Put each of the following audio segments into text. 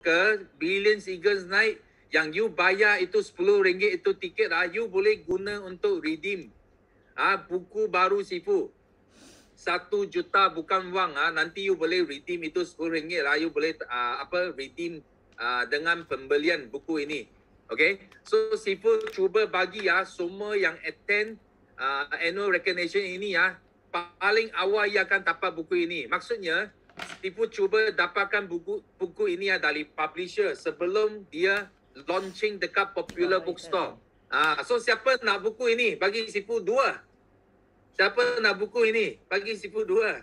ke Billions Eagles Night yang you bayar itu RM10 itu tiket ah you boleh guna untuk redeem ah buku baru Sifu. Satu juta bukan wang ah nanti you boleh redeem itu RM10 lah you boleh uh, apa redeem uh, dengan pembelian buku ini. Okay, so Sifu cuba bagi ya semua yang attend uh, annual recognition ini ya paling awal ia akan dapat buku ini. Maksudnya Sifu cuba dapatkan buku buku ini ya dari publisher sebelum dia launching dekat popular bookstore. Ah, so siapa nak buku ini? Bagi Sifu dua. Siapa nak buku ini? Bagi Sifu dua.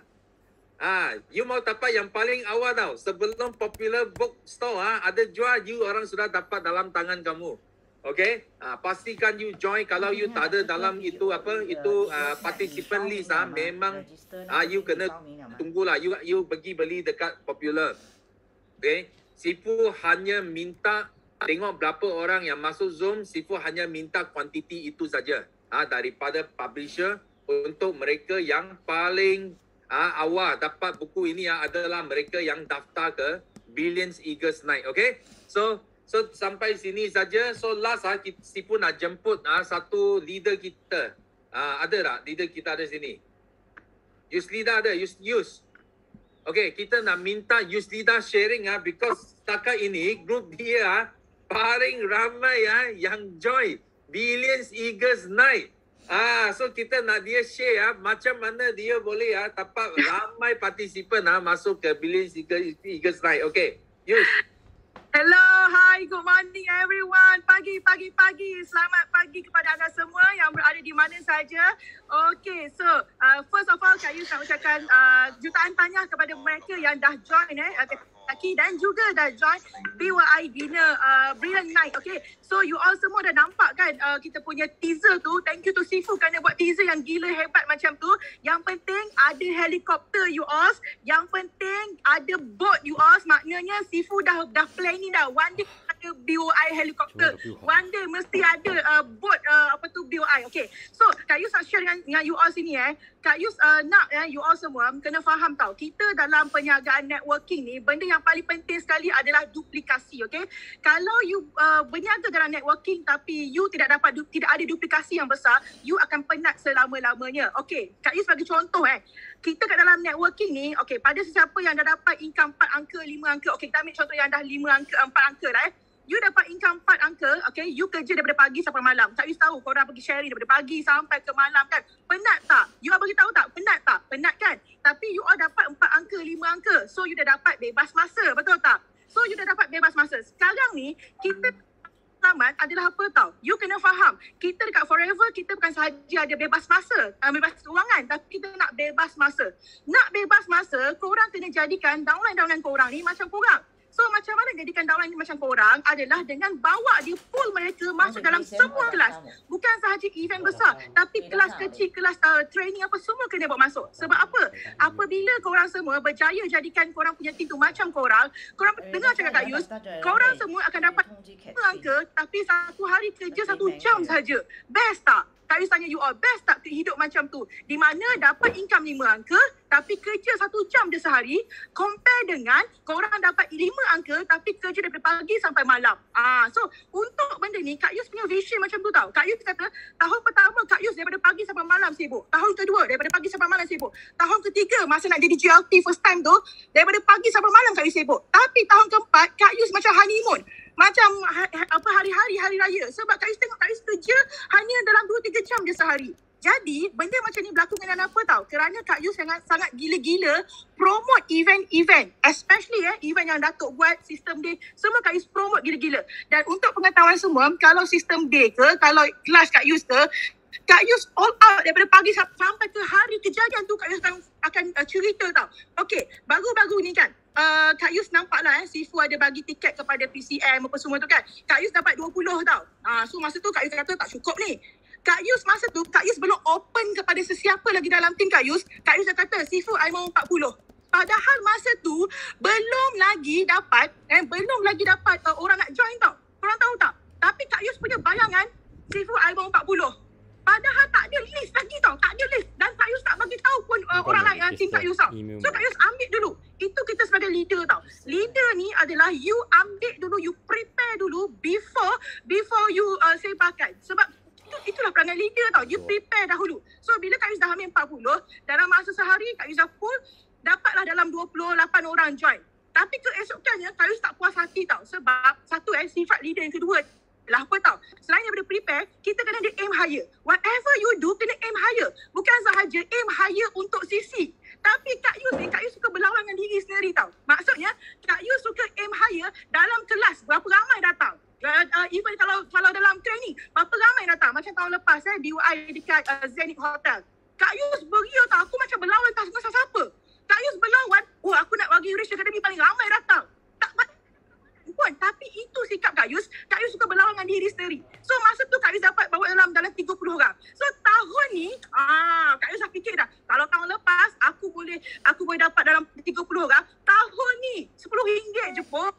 Ah, you mau dapat yang paling awal tau. Sebelum popular bookstore ah ada jual you orang sudah dapat dalam tangan kamu. Okay, ah, pastikan you join kalau you tak ada dalam itu apa itu ah, participant list ah memang ah you kena tunggulah you you pergi beli dekat popular. Okay, Sifu hanya minta tengok berapa orang yang masuk Zoom, Sifu hanya minta kuantiti itu saja ah daripada publisher untuk mereka yang paling ah, awal dapat buku ini ah, adalah mereka yang daftar ke Billions Eagles Night. Okay? So, so sampai sini saja. So last ah, kita, Sipu nak jemput ah, satu leader kita. Ah, ada tak leader kita ada sini? Yuslida ada. Yus, Yus. Okay, kita nak minta Yuslida sharing ah because setakat ini grup dia ah, paling ramai ah yang join Billions Eagles Night. Ah, so kita nak dia share ah, macam mana dia boleh ah, dapat ramai partisipan ah, masuk ke Billions Eagles Night. Okay, Yus. Hello, hi, good morning everyone. Pagi, pagi, pagi. Selamat pagi kepada anda semua yang berada di mana saja. Okay, so uh, first of all, Kak Yus nak ucapkan uh, jutaan tanya kepada mereka yang dah join eh. Okay. Aki dan juga dah join BYI Dinner uh, Brilliant Night. Okay, so you all semua dah nampak kan uh, kita punya teaser tu. Thank you to Sifu kerana buat teaser yang gila hebat macam tu. Yang penting ada helikopter you all. Yang penting ada boat you all. Maknanya Sifu dah dah planning dah. One day ada BOI helikopter. One day mesti ada uh, boat uh, apa tu BOI. Okay, so Kak Yus nak share dengan, dengan you all sini eh. Kak Yus uh, nak eh, you all semua kena faham tau. Kita dalam perniagaan networking ni, benda yang paling penting sekali adalah duplikasi. Okay, kalau you uh, berniaga dalam networking tapi you tidak dapat du- tidak ada duplikasi yang besar, you akan penat selama-lamanya. Okay, Kak Yus bagi contoh eh. Kita kat dalam networking ni, okay, pada sesiapa yang dah dapat income 4 angka, 5 angka, okay, kita ambil contoh yang dah 5 angka, 4 angka lah eh you dapat income 4 angka, okay, you kerja daripada pagi sampai malam. Tak you tahu korang pergi sharing daripada pagi sampai ke malam kan. Penat tak? You all bagi tahu tak? Penat tak? Penat kan? Tapi you all dapat 4 angka, 5 angka. So you dah dapat bebas masa, betul tak? So you dah dapat bebas masa. Sekarang ni, kita zaman adalah apa tau? You kena faham. Kita dekat Forever, kita bukan sahaja ada bebas masa, uh, bebas kewangan. Tapi kita nak bebas masa. Nak bebas masa, korang kena jadikan downline-downline korang ni macam korang. So macam mana jadikan downline ni macam korang adalah dengan bawa dia pull mereka masuk dalam semua kelas. Bukan sahaja event besar tapi kelas kecil, kelas uh, training apa semua kena bawa masuk. Sebab apa? Apabila korang semua berjaya jadikan korang punya team tu macam korang, korang dengar cakap Kak Yus, korang semua akan dapat angka tapi satu hari kerja satu jam saja. Best tak? Yus tanya you all, best tak hidup macam tu? Di mana dapat income lima angka tapi kerja satu jam je sehari compare dengan korang dapat lima angka tapi kerja daripada pagi sampai malam. Ah, so untuk benda ni Kak Yus punya vision macam tu tau. Kak Yus kata tahun pertama Kak Yus daripada pagi sampai malam sibuk. Tahun kedua daripada pagi sampai malam sibuk. Tahun ketiga masa nak jadi GLT first time tu daripada pagi sampai malam Kak Yus sibuk. Tapi tahun keempat Kak Yus macam honeymoon macam ha, ha, apa hari-hari hari raya sebab Kak Yus tengok Kak Yus kerja hanya dalam 2-3 jam je sehari. Jadi benda macam ni berlaku dengan apa tau? Kerana Kak Yus sangat sangat gila-gila promote event-event. Especially eh event yang Datuk buat sistem day. Semua Kak Yus promote gila-gila. Dan untuk pengetahuan semua, kalau sistem day ke, kalau kelas Kak Yus ke, Kak Yus all out daripada pagi sampai ke hari kejadian tu Kak Yus akan, akan uh, cerita tau. Okay, baru-baru ni kan, uh, Kak Yus nampak lah eh, Sifu ada bagi tiket kepada PCM apa semua tu kan. Kak Yus dapat 20 tau. Uh, so masa tu Kak Yus kata tak cukup ni. Kak Yus masa tu, Kak Yus belum open kepada sesiapa lagi dalam tim Kak Yus. Kak Yus dah kata, Sifu, I mau 40. Padahal masa tu, belum lagi dapat, eh, belum lagi dapat uh, orang nak join tau. Korang tahu tak? Tapi Kak Yus punya bayangan, Sifu, I mau 40. Padahal tak ada list lagi tau. Tak ada list. Dan Kak Yus tak bagi tahu pun uh, orang lain uh, lah apa tau. Selain daripada prepare, kita kena ada aim higher. Whatever you do, kena aim higher. Bukan sahaja aim higher untuk sisi. Tapi Kak Yu ni, Kak Yu suka berlawan dengan diri sendiri tau. Maksudnya, Kak Yu suka aim higher dalam kelas. Berapa ramai datang. Uh, uh, even kalau kalau dalam training, berapa ramai datang. Macam tahun lepas eh, DUI dekat uh, Zenith Hotel. Kak Yus beria tau, aku macam berlawan tak dengan siapa. Kak Yus berlawan, oh aku nak bagi Rich Academy paling ramai datang. Pun. Tapi itu sikap Kak Yus. Kak Yus suka berlawan dengan diri sendiri. So masa tu Kak Yus dapat bawa dalam dalam 30 orang. So tahun ni, ah Kak Yus dah fikir dah. Kalau tahun lepas aku boleh aku boleh dapat dalam 30 orang. Tahun ni RM10 je pun.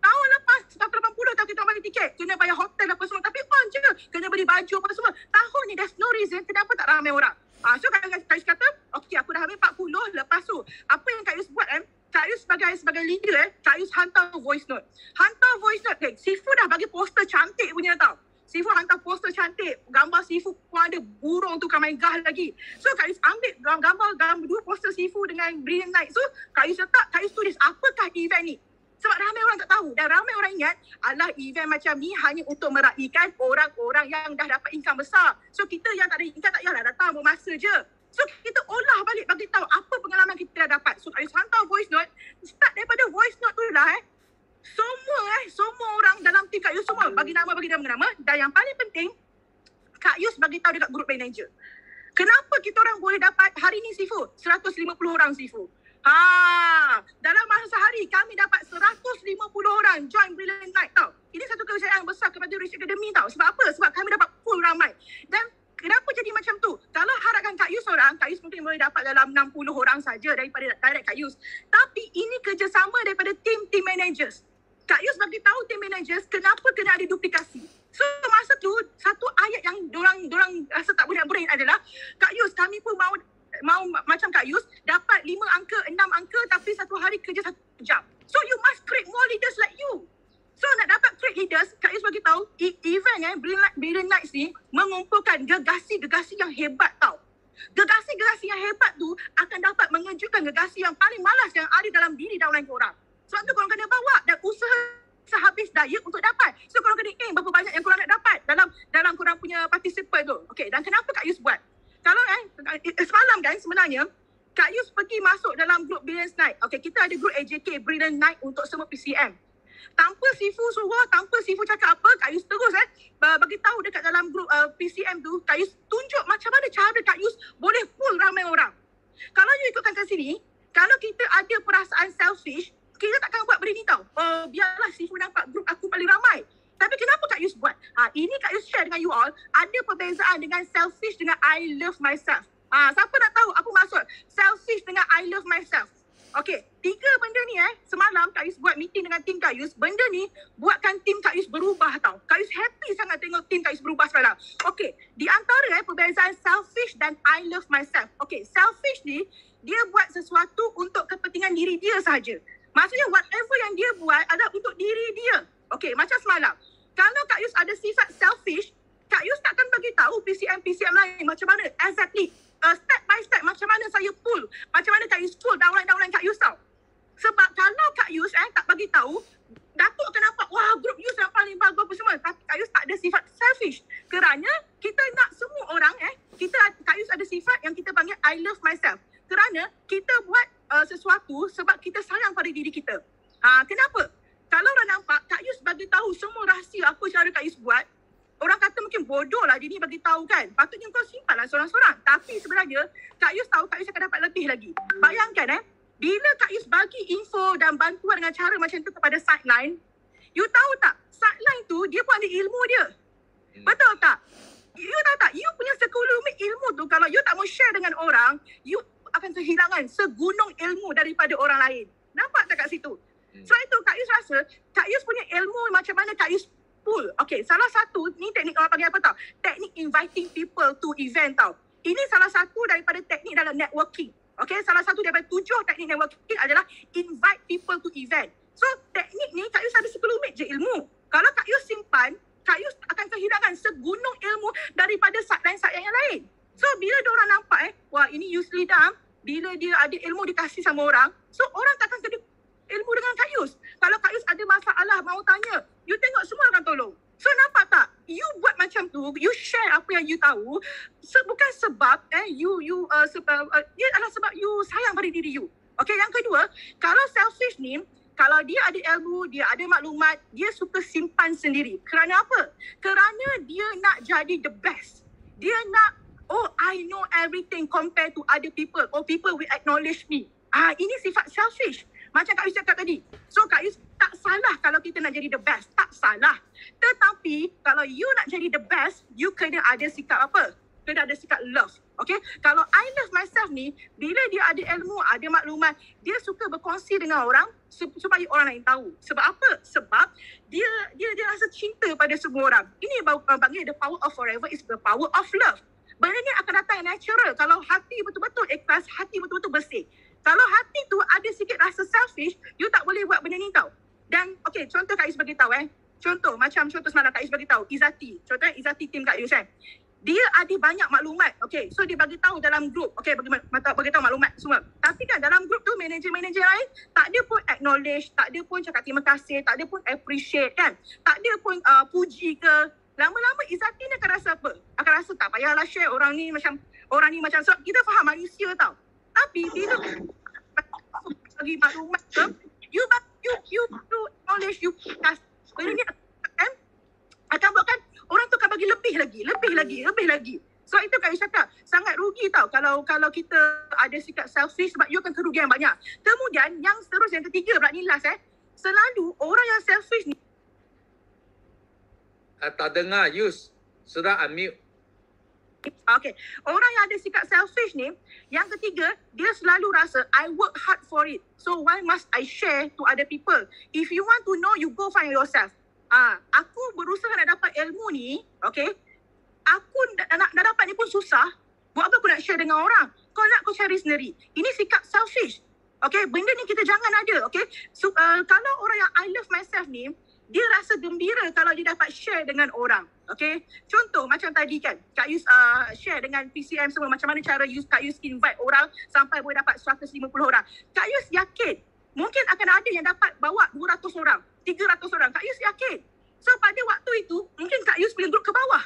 Tahun lepas 180 tak kita bagi tiket. Kena bayar hotel apa semua. Tapi on je. Kena beli baju apa semua. Tahun ni there's no reason kenapa tak ramai orang. Ah, so Kak Yus kata, okay aku dah ambil 40. Lepas tu, apa yang Kak Yus buat eh, Yus sebagai sebagai leader eh, Yus hantar voice note. Hantar voice note. Okay, Sifu dah bagi poster cantik punya tau. Sifu hantar poster cantik. Gambar Sifu pun ada burung tu kan main gah lagi. So Kak Yus ambil gambar, gambar dua poster Sifu dengan Brilliant Night. So Kak Yus letak, Kak Yus tulis apakah event ni. Sebab ramai orang tak tahu. Dan ramai orang ingat adalah event macam ni hanya untuk meraihkan orang-orang yang dah dapat income besar. So kita yang tak ada income tak payahlah datang bermasa je. So kita olah balik bagi tahu apa pengalaman kita dah dapat. So Kak hantar voice note. Start daripada voice note tu lah eh. Semua eh, semua orang dalam tim Kak Yus semua bagi nama, bagi nama, nama. Dan yang paling penting, Kak Yus bagi tahu dekat grup manager. Kenapa kita orang boleh dapat hari ni Sifu? 150 orang Sifu. Ha, dalam masa sehari kami dapat 150 orang join Brilliant Night tau. Ini satu kejayaan besar kepada Rich Academy tau. Sebab apa? Sebab kami dapat full ramai. Dan kenapa jadi macam tu? Kalau harapkan Kak Yus orang, Kak Yus mungkin boleh dapat dalam 60 orang saja daripada direct Kak Yus. Tapi ini kerjasama daripada tim-tim managers. Kak Yus bagi tahu tim managers kenapa kena ada duplikasi. So masa tu satu ayat yang orang orang rasa tak boleh brain adalah Kak Yus kami pun mau mau macam Kak Yus dapat 5 angka, 6 angka tapi satu hari kerja satu jam. So you must create more leaders like you. So nak dapat create leaders, Yus bagi tahu, e- event eh, Brilliant Nights ni mengumpulkan gegasi-gegasi yang hebat tau. Gegasi-gegasi yang hebat tu akan dapat mengejutkan gegasi yang paling malas yang ada dalam diri downline korang. Sebab tu korang kena bawa dan usaha sehabis daya untuk dapat. So korang kena aim berapa banyak yang korang nak dapat dalam dalam korang punya participant tu. Okay, dan kenapa Kak Yus buat? Kalau eh, semalam kan sebenarnya, Kak Yus pergi masuk dalam grup Brilliant Night. Okay, kita ada grup AJK Brilliant Night untuk semua PCM tanpa Sifu suruh, tanpa Sifu cakap apa, Kak Yus terus eh, bagi tahu dekat dalam grup uh, PCM tu, Kak Yus tunjuk macam mana cara Kak Yus boleh full ramai orang. Kalau you ikutkan kat sini, kalau kita ada perasaan selfish, kita takkan buat benda ni tau. Oh, biarlah Sifu nampak grup aku paling ramai. Tapi kenapa Kak Yus buat? Ha, ini Kak Yus share dengan you all, ada perbezaan dengan selfish dengan I love myself. Ha, siapa nak tahu apa maksud selfish dengan I love myself? Okay, tiga benda ni eh, semalam Kak Yus buat meeting dengan tim Kak Yus, benda ni buatkan tim Kak Yus berubah tau. Kak Yus happy sangat tengok tim Kak Yus berubah sekarang. Okay, di antara eh, perbezaan selfish dan I love myself. Okay, selfish ni, dia buat sesuatu untuk kepentingan diri dia saja. Maksudnya whatever yang dia buat adalah untuk diri dia. Okay, macam semalam. Kalau Kak Yus ada sifat selfish, Kak Yus takkan bagi tahu PCM-PCM lain macam mana exactly uh, step by step macam mana saya pull, macam mana Kak Yus pull downline-downline Kak Yus tau. Sebab kalau Kak Yus eh tak bagi tahu, Datuk akan nampak, wah grup Yus yang paling bagus apa semua. Tapi Kak Yus tak ada sifat selfish. Kerana kita nak semua orang eh, kita Kak Yus ada sifat yang kita panggil I love myself. Kerana kita buat uh, sesuatu sebab kita sayang pada diri kita. Ha, kenapa? Kalau orang nampak, Kak Yus bagi tahu semua rahsia apa cara Kak Yus buat, orang kata mungkin bodoh lah dia ni bagi tahu kan. Patutnya kau simpan lah seorang-seorang. Tapi sebenarnya Kak Yus tahu Kak Yus akan dapat lebih lagi. Bayangkan eh, bila Kak Yus bagi info dan bantuan dengan cara macam tu kepada sideline, you tahu tak, dia pun ada ilmu dia. Hmm. Betul tak? You tahu tak, you punya sekulumit ilmu tu kalau you tak mau share dengan orang, you akan kehilangan segunung ilmu daripada orang lain. Nampak tak kat situ? Hmm. Sebab itu Kak Yus rasa, Kak Yus punya ilmu macam mana Kak Yus pull. Okay, salah satu, ni teknik orang panggil apa tau? Teknik inviting people to event tau. Ini salah satu daripada teknik dalam networking. Okay, salah satu daripada tujuh teknik networking adalah invite people to event. So teknik ni Kak Yus ada sekelumit je ilmu. Kalau Kak Yus simpan, Kak Yus akan kehilangan segunung ilmu daripada sat yang lain. So bila orang nampak eh, wah ini Yusli Dam, bila dia ada ilmu dikasih sama orang, so orang takkan kena ilmu dengan Kak Yus. Kalau Kak Yus ada masalah mau tanya, you tengok semua akan tolong. So nampak tak? You buat macam tu, you share apa yang you tahu, se- bukan sebab eh you you uh, sebab uh, dia adalah sebab you sayang pada diri you. Okay, yang kedua, kalau selfish ni, kalau dia ada ilmu, dia ada maklumat, dia suka simpan sendiri. Kerana apa? Kerana dia nak jadi the best. Dia nak, oh I know everything compared to other people. Oh people will acknowledge me. Ah, ini sifat selfish. Macam Kak Yus cakap tadi. So Kak Yus tak salah kalau kita nak jadi the best. Tak salah. Tetapi kalau you nak jadi the best, you kena ada sikap apa? Kena ada sikap love. Okay? Kalau I love myself ni, bila dia ada ilmu, ada maklumat, dia suka berkongsi dengan orang sup- supaya orang lain tahu. Sebab apa? Sebab dia dia dia rasa cinta pada semua orang. Ini uh, bagi the power of forever is the power of love. Benda ni akan datang yang natural. Kalau hati betul-betul ikhlas, hati betul-betul bersih. Kalau hati tu ada sikit rasa selfish, you tak boleh buat benda ni tau. Dan okay, contoh Kak Is bagi tahu eh. Contoh macam contoh semalam Kak Is bagi tahu Izati. Contoh eh, Izati tim Kak Yus eh. Dia ada banyak maklumat. Okay, so dia bagi tahu dalam grup. Okay, bagi, bagi tahu maklumat semua. Tapi kan dalam grup tu manager-manager lain tak ada pun acknowledge, tak ada pun cakap terima kasih, tak ada pun appreciate kan. Tak ada pun uh, puji ke. Lama-lama Izati ni akan rasa apa? Akan rasa tak payahlah share orang ni macam orang ni macam so kita faham manusia tau. Tapi bila bagi maklumat ke, you you you you knowledge you kas benda ni kan akan buatkan orang tu akan bagi lebih lagi, lebih lagi. So itu Kak Ish cakap, sangat rugi tau kalau kalau kita ada sikap selfish sebab you akan kerugian banyak. Kemudian yang seterusnya, yang ketiga pula ni last eh. Selalu orang yang selfish ni Ah, tak dengar, Yus. Sudah unmute. Okay. Orang yang ada sikap selfish ni, yang ketiga, dia selalu rasa, I work hard for it. So why must I share to other people? If you want to know, you go find yourself. Ah, aku berusaha nak dapat ilmu ni, okay. Aku nak, nak, nak dapat ni pun susah. Buat apa aku nak share dengan orang? Kau nak kau cari sendiri. Ini sikap selfish. Okay, benda ni kita jangan ada, okay. So, uh, kalau orang yang I love myself ni, dia rasa gembira kalau dia dapat share dengan orang. Okay. Contoh macam tadi kan, Kak Yus uh, share dengan PCM semua macam mana cara Yus, Kak Yus invite orang sampai boleh dapat 150 orang. Kak Yus yakin mungkin akan ada yang dapat bawa 200 orang, 300 orang. Kak Yus yakin. So pada waktu itu mungkin Kak Yus pilih grup ke bawah.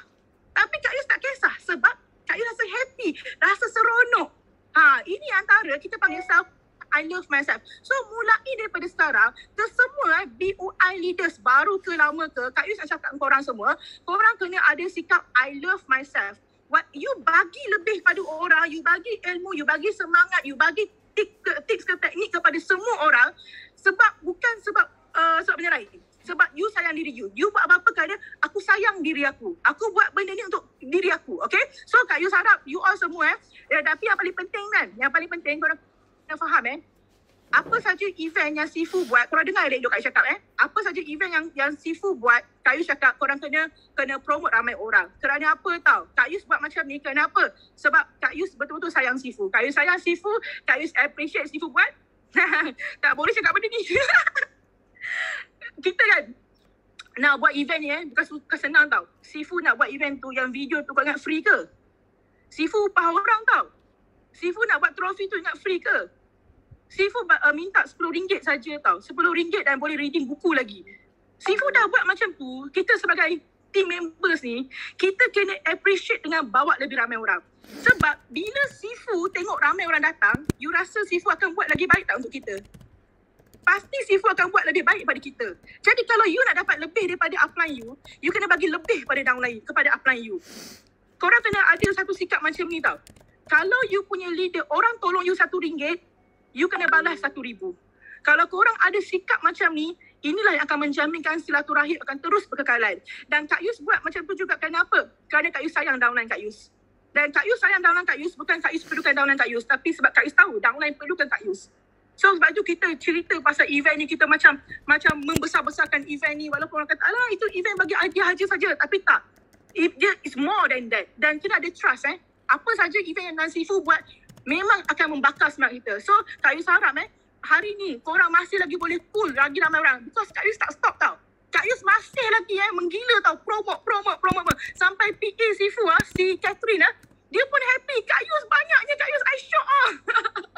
Tapi Kak Yus tak kisah sebab Kak Yus rasa happy, rasa seronok. Ha, ini antara kita panggil self I love myself. So mulai daripada sekarang, kesemua eh, BUI leaders baru ke lama ke, Kak Yus nak cakap dengan korang semua, korang kena ada sikap I love myself. What you bagi lebih pada orang, you bagi ilmu, you bagi semangat, you bagi tips ke, tips ke teknik kepada semua orang sebab bukan sebab uh, sebab benda lain. Sebab you sayang diri you. You buat apa-apa kerana aku sayang diri aku. Aku buat benda ni untuk diri aku. Okay? So Kak Yus harap you all semua eh. Ya, tapi yang paling penting kan, yang paling penting korang kena faham eh. Apa saja event yang Sifu buat, korang dengar elok Kak Yus cakap eh. Apa saja event yang yang Sifu buat, Kak Yus cakap korang kena kena promote ramai orang. Kerana apa tau? Kak Yus buat macam ni kenapa? Sebab Kak Yus betul-betul sayang Sifu. Kak Yus sayang Sifu, Kak Yus appreciate Sifu buat. tak boleh cakap benda ni. kita kan nak buat event ni eh, bukan, su- bukan senang tau. Sifu nak buat event tu yang video tu kau ingat free ke? Sifu upah orang tau. Sifu nak buat trofi tu ingat free ke? Sifu uh, minta RM10 saja tau. RM10 dan boleh reading buku lagi. Sifu dah buat macam tu, kita sebagai team members ni, kita kena appreciate dengan bawa lebih ramai orang. Sebab bila Sifu tengok ramai orang datang, you rasa Sifu akan buat lagi baik tak untuk kita? Pasti Sifu akan buat lebih baik pada kita. Jadi kalau you nak dapat lebih daripada upline you, you kena bagi lebih pada downline kepada upline you. Korang kena ada satu sikap macam ni tau. Kalau you punya leader, orang tolong you satu ringgit, you kena balas satu ribu. Kalau korang ada sikap macam ni, inilah yang akan menjaminkan silaturahim akan terus berkekalan. Dan Kak Yus buat macam tu juga kenapa? Kerana Kak Yus sayang downline Kak Yus. Dan Kak Yus sayang downline Kak Yus, bukan Kak Yus perlukan downline Kak Yus, tapi sebab Kak Yus tahu downline perlukan Kak Yus. So sebab tu kita cerita pasal event ni kita macam macam membesar-besarkan event ni walaupun orang kata alah itu event bagi hadiah aja saja tapi tak. If dia is more than that dan kita ada trust eh. Apa saja event yang Nansifu buat memang akan membakar semangat kita. So Kak Yus harap eh hari ni korang masih lagi boleh pull lagi ramai orang because Kak Yus tak stop tau. Kak Yus masih lagi eh menggila tau promote promote promote sampai PA Sifu ah si Catherine ah dia pun happy Kak Yus banyaknya Kak Yus I shock ah.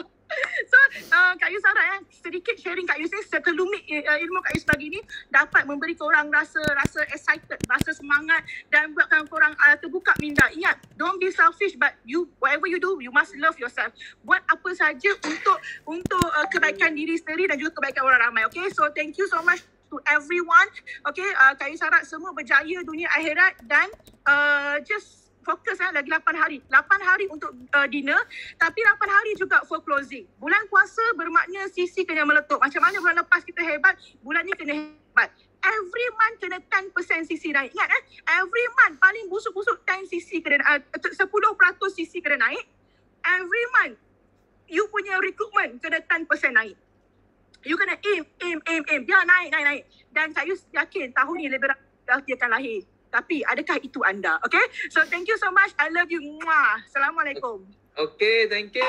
so uh, Kak Yus harap eh sedikit sharing Kak Yus ni sekelumit uh, ilmu Kak Yus pagi ni dapat memberi korang rasa rasa excited, rasa semangat dan buatkan korang uh, terbuka minda. Ingat, don't be selfish but you whatever you do you must love yourself. Buat apa saja untuk untuk uh, kebaikan diri sendiri dan juga kebaikan orang ramai. Okay, so thank you so much to everyone. Okay, uh, Kak Yus harap semua berjaya dunia akhirat dan uh, just fokus eh, lagi 8 hari. 8 hari untuk uh, dinner tapi 8 hari juga for closing. Bulan puasa bermakna sisi kena meletup. Macam mana bulan lepas kita hebat, bulan ni kena hebat. Every month kena 10% sisi naik. Ingat eh, every month paling busuk-busuk 10 sisi kena uh, 10% sisi kena naik. Every month you punya recruitment kena 10% naik. You kena aim, aim, aim, aim. Biar naik, naik, naik. Dan saya yakin tahun ni lebih ramai akan lahir. Tapi adakah itu anda? Okay. So thank you so much. I love you. Mwah. Assalamualaikum. Okay, thank you.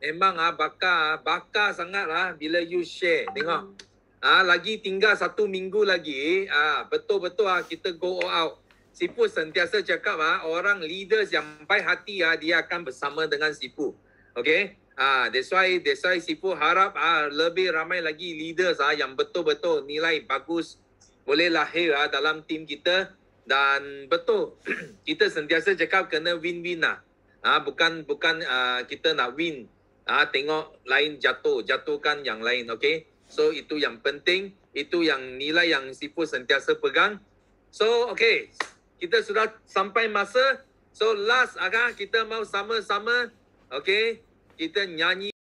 Memang ah bakar, bakar sangat lah bila you share. Tengok. Ah lagi tinggal satu minggu lagi. Ah betul-betul ah kita go all out. Sipu sentiasa cakap ah orang leaders yang baik hati ah dia akan bersama dengan Sipu. Okay. Ah that's why that's why Sipu harap ah lebih ramai lagi leaders ah yang betul-betul nilai bagus boleh lahir ah dalam tim kita dan betul kita sentiasa cakap kena win-win lah. Ah bukan bukan ah, kita nak win ah tengok lain jatuh jatuhkan yang lain okey. So itu yang penting itu yang nilai yang Sipu sentiasa pegang. So okey kita sudah sampai masa so last agak kita mau sama-sama okey kita nyanyi